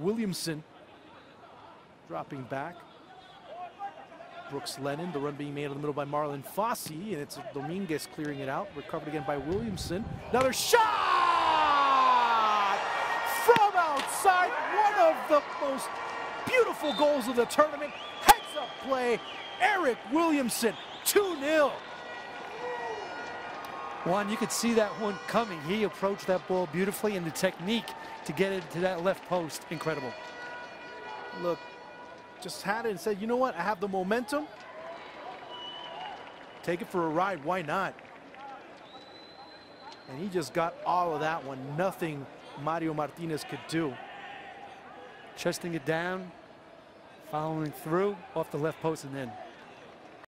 Williamson dropping back. Brooks Lennon, the run being made in the middle by Marlon Fossey, and it's Dominguez clearing it out. Recovered again by Williamson. Another shot from outside. One of the most beautiful goals of the tournament. Heads up play. Eryk Williamson, 2-0. Juan, you could see that one coming. He approached that ball beautifully, and the technique to get it to that left post, incredible. Look, just had it and said, you know what, I have the momentum. Take it for a ride, why not? And he just got all of that one. Nothing Mario Martinez could do. Chesting it down, following through, off the left post and in.